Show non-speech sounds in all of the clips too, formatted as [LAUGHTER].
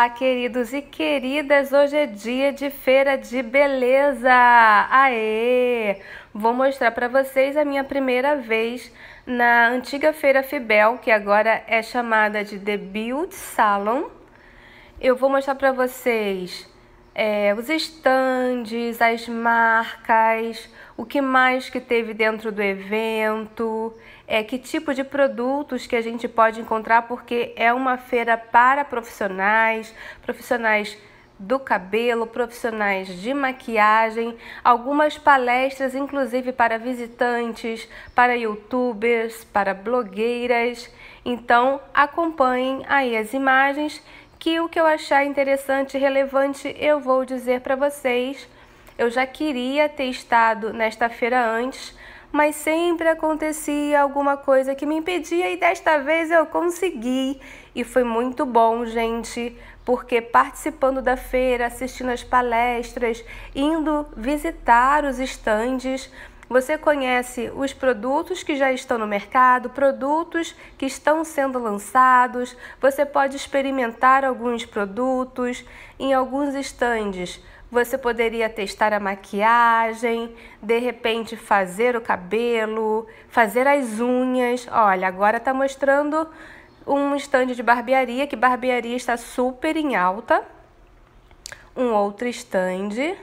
Olá, queridos e queridas! Hoje é dia de feira de beleza! Aê! Vou mostrar para vocês a minha primeira vez na antiga feira Fibel, que agora é chamada de The Beauty Salon. Eu vou mostrar para vocês é, os estandes, as marcas, o que mais que teve dentro do evento, é, que tipo de produtos que a gente pode encontrar, porque é uma feira para profissionais, profissionais do cabelo, profissionais de maquiagem, algumas palestras, inclusive para visitantes, para youtubers, para blogueiras. Então acompanhem aí as imagens que o que eu achar interessante e relevante eu vou dizer para vocês. Eu já queria ter estado nesta feira antes, mas sempre acontecia alguma coisa que me impedia e desta vez eu consegui. E foi muito bom, gente, porque participando da feira, assistindo as palestras, indo visitar os estandes, você conhece os produtos que já estão no mercado, produtos que estão sendo lançados, você pode experimentar alguns produtos em alguns estandes. Você poderia testar a maquiagem, de repente fazer o cabelo, fazer as unhas. Olha, agora está mostrando um estande de barbearia, que barbearia está super em alta. Um outro estande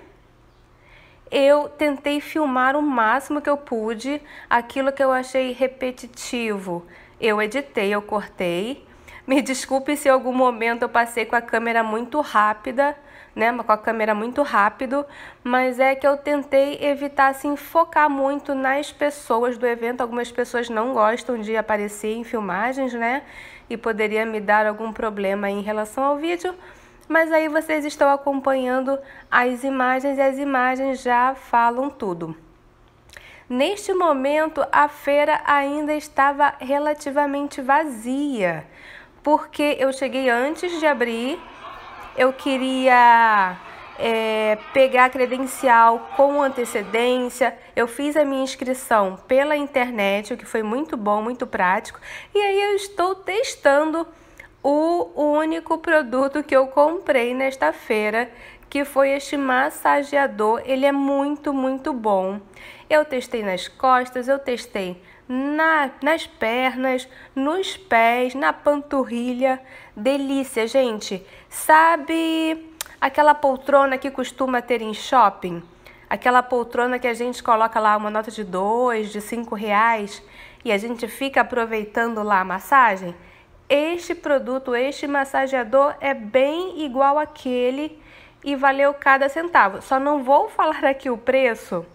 eu tentei filmar o máximo que eu pude aquilo que eu achei repetitivo. Eu editei, eu cortei. Me desculpe se em algum momento eu passei com a câmera muito rápida, né? Com a câmera muito rápido, mas é que eu tentei evitar assim focar muito nas pessoas do evento. Algumas pessoas não gostam de aparecer em filmagens, né? E poderia me dar algum problema em relação ao vídeo mas aí vocês estão acompanhando as imagens e as imagens já falam tudo. Neste momento, a feira ainda estava relativamente vazia, porque eu cheguei antes de abrir, eu queria é, pegar a credencial com antecedência. Eu fiz a minha inscrição pela internet, o que foi muito bom, muito prático. E aí eu estou testando o único produto que eu comprei nesta feira, que foi este massageador. Ele é muito, muito bom. Eu testei nas costas, eu testei na, nas pernas, nos pés, na panturrilha. Delícia, gente. Sabe aquela poltrona que costuma ter em shopping? Aquela poltrona que a gente coloca lá uma nota de dois, de cinco reais e a gente fica aproveitando lá a massagem? Este produto, este massageador é bem igual àquele e valeu cada centavo. Só não vou [LAUGHS] falar aqui o preço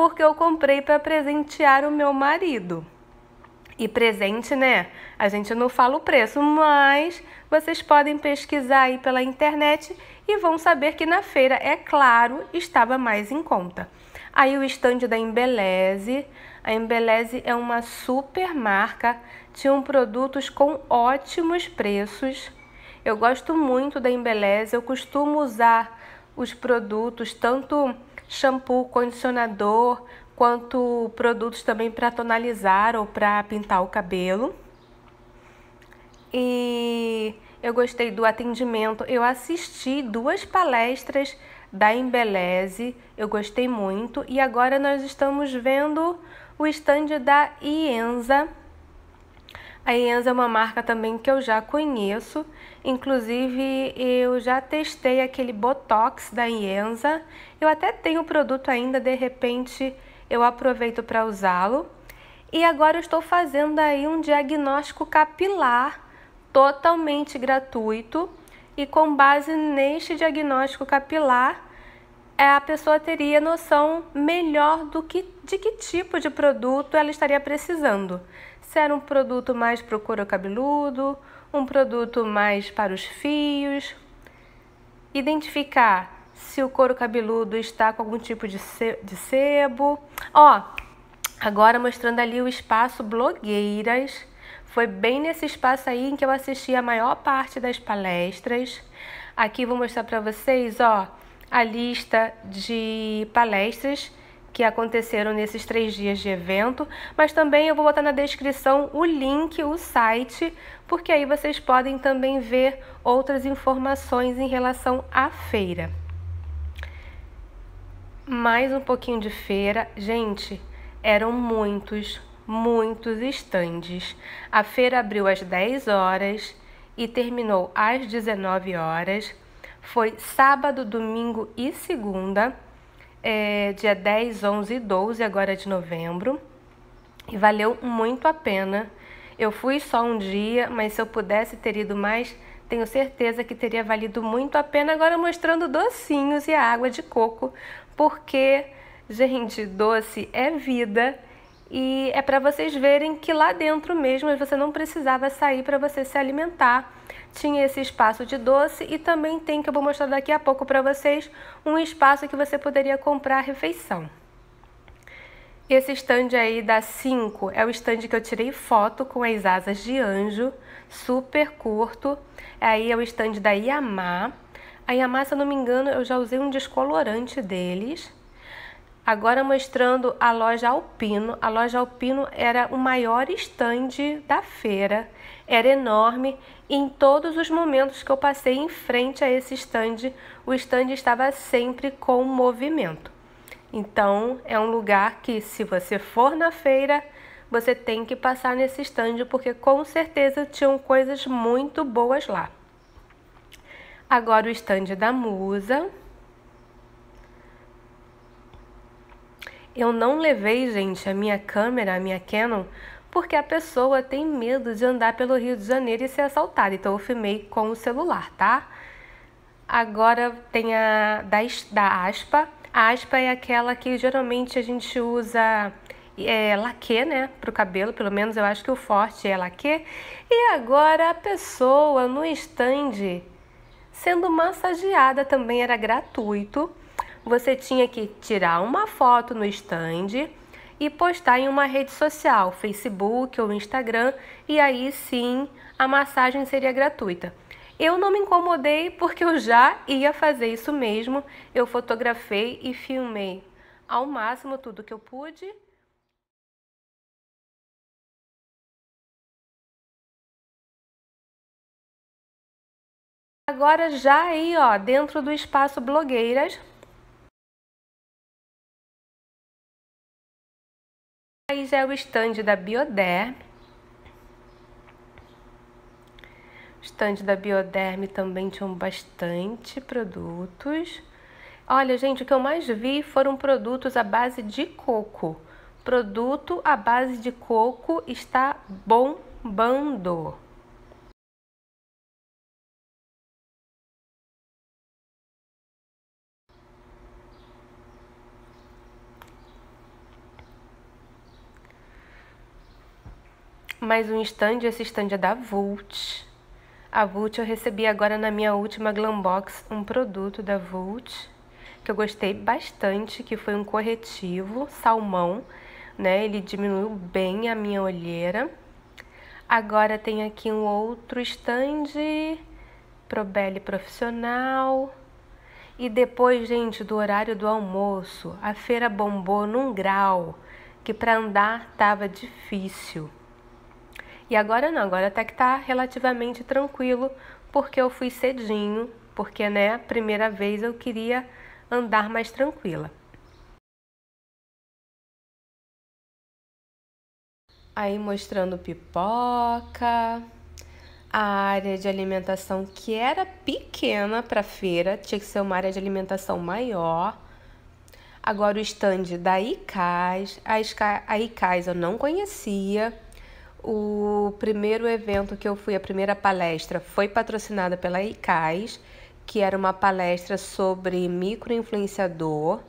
porque eu comprei para presentear o meu marido. E presente, né? A gente não fala o preço, mas vocês podem pesquisar aí pela internet e vão saber que na feira, é claro, estava mais em conta. Aí o estande da Embeleze. A Embeleze é uma super marca, tinham produtos com ótimos preços. Eu gosto muito da Embeleze, eu costumo usar os produtos, tanto shampoo, condicionador, quanto produtos também para tonalizar ou para pintar o cabelo. E eu gostei do atendimento. Eu assisti duas palestras da Embeleze, eu gostei muito. E agora nós estamos vendo o stand da Ienza. A Ienza é uma marca também que eu já conheço, inclusive eu já testei aquele Botox da Ienza. Eu até tenho o produto ainda, de repente eu aproveito para usá-lo. E agora eu estou fazendo aí um diagnóstico capilar totalmente gratuito e com base neste diagnóstico capilar, é, a pessoa teria noção melhor do que de que tipo de produto ela estaria precisando. Se era um produto mais para o couro cabeludo, um produto mais para os fios. Identificar se o couro cabeludo está com algum tipo de, de sebo. Ó, agora mostrando ali o espaço blogueiras foi bem nesse espaço aí em que eu assisti a maior parte das palestras. Aqui vou mostrar para vocês, ó, a lista de palestras que aconteceram nesses três dias de evento, mas também eu vou botar na descrição o link, o site, porque aí vocês podem também ver outras informações em relação à feira. Mais um pouquinho de feira. Gente, eram muitos, muitos estandes. A feira abriu às 10 horas e terminou às 19 horas. Foi sábado, domingo e segunda é, dia 10, 11 e 12 agora de novembro e valeu muito a pena. Eu fui só um dia, mas se eu pudesse ter ido mais, tenho certeza que teria valido muito a pena. Agora mostrando docinhos e a água de coco, porque, gente, doce é vida e é para vocês verem que lá dentro mesmo você não precisava sair para você se alimentar tinha esse espaço de doce e também tem, que eu vou mostrar daqui a pouco para vocês, um espaço que você poderia comprar refeição. Esse stand aí da 5 é o stand que eu tirei foto com as asas de anjo, super curto. Aí é o stand da Yamá. A Yamá, se eu não me engano, eu já usei um descolorante deles. Agora mostrando a loja Alpino. A loja Alpino era o maior stand da feira, era enorme. E em todos os momentos que eu passei em frente a esse stand, o stand estava sempre com movimento. Então é um lugar que, se você for na feira, você tem que passar nesse stand, porque com certeza tinham coisas muito boas lá. Agora o stand da Musa. Eu não levei, gente, a minha câmera, a minha Canon, porque a pessoa tem medo de andar pelo Rio de Janeiro e ser assaltada. Então eu filmei com o celular, tá? Agora tem a da, da aspa. A aspa é aquela que geralmente a gente usa é, laque, né, pro cabelo, pelo menos eu acho que o forte é laque. E agora a pessoa no stand sendo massageada também era gratuito você tinha que tirar uma foto no stand e postar em uma rede social, Facebook ou Instagram, e aí sim a massagem seria gratuita. Eu não me incomodei porque eu já ia fazer isso mesmo. Eu fotografei e filmei ao máximo tudo que eu pude. Agora já aí, ó, dentro do espaço blogueiras, Já é o stand da Bioderm. O stand da Bioderm também tinham bastante produtos. Olha, gente, o que eu mais vi foram produtos à base de coco. Produto à base de coco está bombando. Mais um stand, esse stand é da Vult. A Vult eu recebi agora na minha última Glambox um produto da Vult que eu gostei bastante, que foi um corretivo salmão, né? Ele diminuiu bem a minha olheira. Agora tem aqui um outro stand, Probele Profissional. E depois, gente, do horário do almoço, a feira bombou num grau que para andar tava difícil. E agora não, agora até que tá relativamente tranquilo, porque eu fui cedinho, porque, né, primeira vez eu queria andar mais tranquila. Aí mostrando pipoca, a área de alimentação que era pequena para feira, tinha que ser uma área de alimentação maior. Agora o stand da ICAS, a ICAS eu não conhecia. O primeiro evento que eu fui, a primeira palestra, foi patrocinada pela ICAS, que era uma palestra sobre microinfluenciador.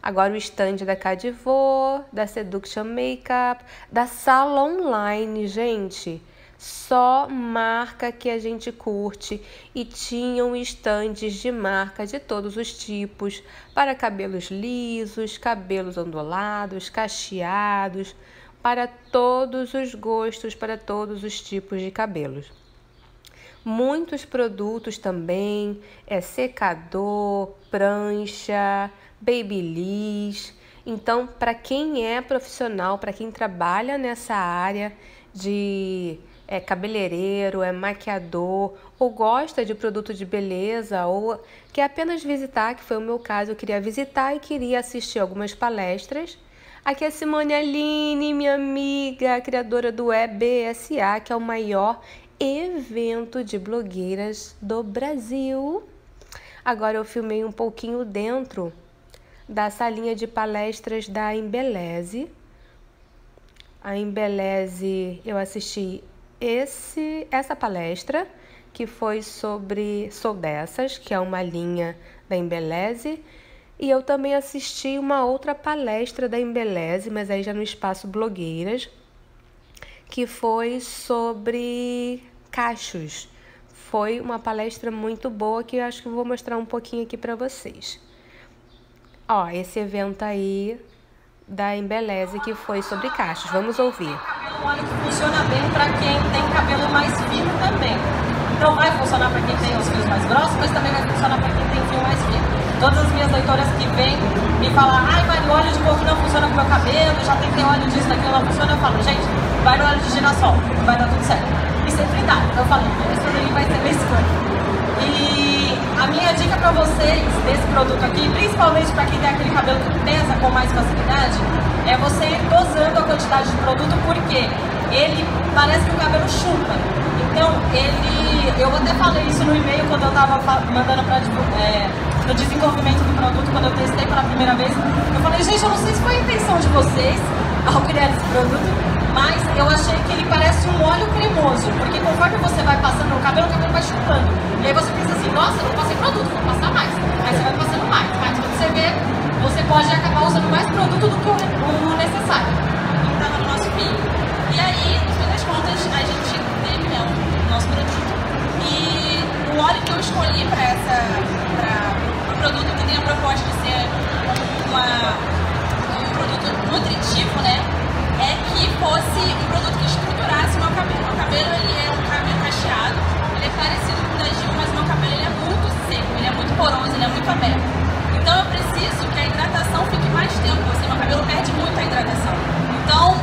Agora o stand da Cadivô, da Seduction Makeup, da Sala Online, gente. Só marca que a gente curte e tinham estandes de marca de todos os tipos para cabelos lisos, cabelos ondulados, cacheados para todos os gostos, para todos os tipos de cabelos. Muitos produtos também, é secador, prancha, babyliss. Então, para quem é profissional, para quem trabalha nessa área de é cabeleireiro, é maquiador, ou gosta de produto de beleza, ou quer apenas visitar, que foi o meu caso, eu queria visitar e queria assistir algumas palestras. Aqui é Simone Aline, minha amiga, criadora do EBSA, que é o maior evento de blogueiras do Brasil. Agora eu filmei um pouquinho dentro da salinha de palestras da Embeleze. A Embeleze eu assisti esse essa palestra que foi sobre Sou Dessas, que é uma linha da Embeleze, e eu também assisti uma outra palestra da Embeleze, mas aí já no espaço blogueiras, que foi sobre cachos. Foi uma palestra muito boa que eu acho que eu vou mostrar um pouquinho aqui para vocês. Ó, esse evento aí da Embeleze que foi sobre cachos. Vamos ouvir. Um óleo que funciona bem para quem tem cabelo mais fino também. Então vai funcionar para quem tem os fios mais grossos, mas também vai funcionar para quem tem fio mais fino. Todas as minhas leitoras que vêm me falam, ai, no óleo de coco não funciona com o meu cabelo, já tentei óleo disso, daquilo não funciona, eu falo, gente, vai no óleo de girassol, vai dar tudo certo. E sempre dá. Eu falo, esse daí vai ser minha escolha. E a minha dica para vocês desse produto aqui, principalmente para quem tem aquele cabelo que pesa com mais facilidade, é você ir dosando a quantidade de produto, porque ele parece que o cabelo chupa. Então, ele. Eu até falei isso no e-mail quando eu estava mandando para é, no desenvolvimento do produto, quando eu testei pela primeira vez. Eu falei, gente, eu não sei se foi a intenção de vocês ao criar esse produto, mas eu achei que ele parece um óleo cremoso, porque conforme você vai passando no cabelo, o cabelo vai chupando. E aí você pensa assim, nossa, não passei produto, vou passar mais. Aí você vai passando mais, mas quando você vê, você pode acabar usando mais produto do que o necessário. Então estava no nosso fim. E aí, no fim das contas, a gente teve né, o nosso produto. E o óleo que eu escolhi para essa. Pra, o produto que tem a proposta de ser uma, um produto nutritivo, né? É que fosse um produto que estruturasse o meu cabelo. O cabelo ele é um cabelo cacheado, ele é parecido com o da Gil, mas o meu cabelo ele é muito seco, ele é muito poroso, ele é muito aberto. Então eu preciso que a hidratação fique mais tempo, assim, meu cabelo perde muito a hidratação. Então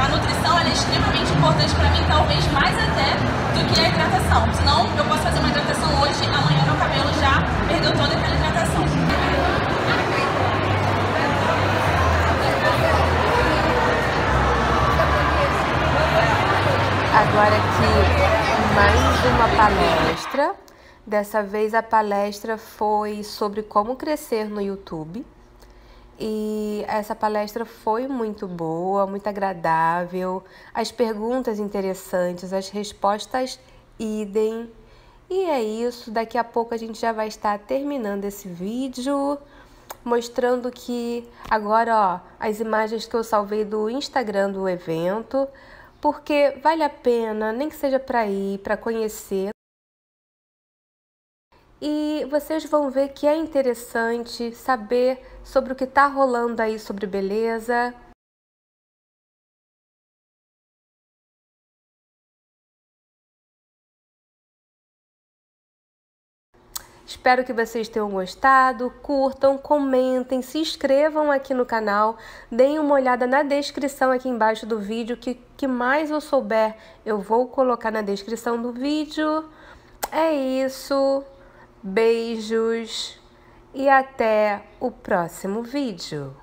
a nutrição é extremamente importante para mim, talvez mais até do que a hidratação. Senão eu posso fazer uma hidratação hoje, amanhã meu cabelo já perdeu toda aquela palestra. Dessa vez a palestra foi sobre como crescer no YouTube. E essa palestra foi muito boa, muito agradável, as perguntas interessantes, as respostas idem. E é isso, daqui a pouco a gente já vai estar terminando esse vídeo, mostrando que agora, ó, as imagens que eu salvei do Instagram do evento, porque vale a pena, nem que seja para ir, para conhecer. E vocês vão ver que é interessante saber sobre o que está rolando aí sobre beleza. Espero que vocês tenham gostado, curtam, comentem, se inscrevam aqui no canal, deem uma olhada na descrição aqui embaixo do vídeo, que que mais eu souber eu vou colocar na descrição do vídeo. É isso, beijos e até o próximo vídeo.